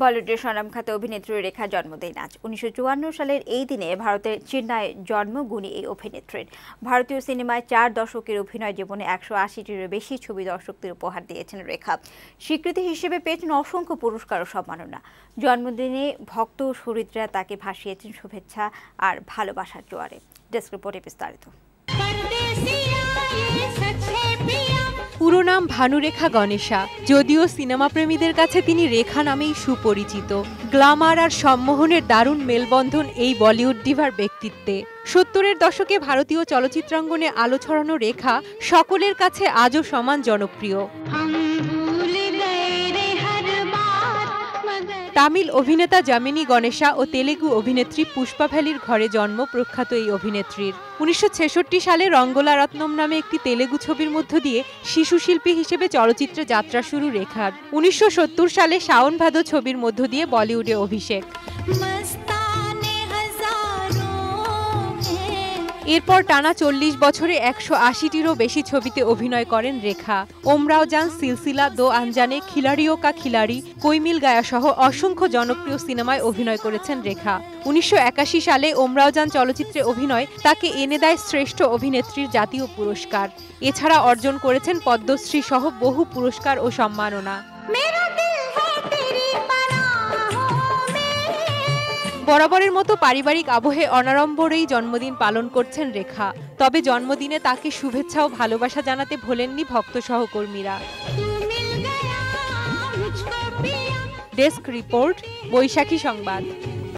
বলিউডের স্বনামখ্যাত অভিনেত্রী রেখা জন্মদিন আজ। উনিশশো চুয়ান্ন সালের এই দিনে ভারতের চেন্নাই জন্মগুণী এই অভিনেত্রীর। ভারতীয় সিনেমায় চার দশকের অভিনয় জীবনে একশো আশিটিরও বেশি ছবি দর্শকদের উপহার দিয়েছেন রেখা। স্বীকৃতি হিসেবে পেয়েছেন অসংখ্য পুরস্কার ও সম্মাননা। জন্মদিনে ভক্ত ও শহীদরা তাকে ভাসিয়েছেন শুভেচ্ছা আর ভালোবাসার জোয়ারে। ডেস্ক রিপোর্টে বিস্তারিত। পুরো নাম ভানুরেখা গণেশা। যদিও সিনেমা প্রেমীদের কাছে তিনি রেখা নামেই সুপরিচিত। গ্লামার আর সম্মোহনের দারুণ মেলবন্ধন এই বলিউড ডিভার ব্যক্তিত্বে। সত্তরের দশকে ভারতীয় চলচ্চিত্রাঙ্গনে আলো ছড়ানো রেখা সকলের কাছে আজও সমান জনপ্রিয়। তামিল অভিনেতা জামিনী গণেশা ও তেলেগু অভিনেত্রী পুষ্পা ভ্যালির ঘরে জন্ম প্রখ্যাত এই অভিনেত্রীর। উনিশশো ছেষট্টি সালে রঙ্গলা রত্নম নামে একটি তেলেগু ছবির মধ্য দিয়ে শিশু শিল্পী হিসেবে চলচ্চিত্রে যাত্রা শুরু রেখার। উনিশশো সালে শাওন ভাদো ছবির মধ্য দিয়ে বলিউডে অভিষেক। এরপর টানা চল্লিশ বছরে একশো আশিটিরও বেশি ছবিতে অভিনয় করেন রেখা। ওমরাও জান সিলসিলা, দো আনজানে খিলাড়িও কা খিলাড়ি, কৈমিল গায়া সহ অসংখ্য জনপ্রিয় সিনেমায় অভিনয় করেছেন রেখা। উনিশশো একাশি সালে ওমরাও জান চলচ্চিত্রে অভিনয়, তাকে এনে দেয় শ্রেষ্ঠ অভিনেত্রীর জাতীয় পুরস্কার। এছাড়া অর্জন করেছেন পদ্মশ্রী সহ বহু পুরস্কার ও সম্মাননা। বরাবরের মতো পারিবারিক আবহে অনারম্বরেই জন্মদিন পালন করছেন রেখা। তবে জন্মদিনে তাকে শুভেচ্ছা ও ভালোবাসা জানাতে ভোলেননি ভক্ত সহকর্মীরা। ডেস্ক রিপোর্ট বৈশাখী সংবাদ।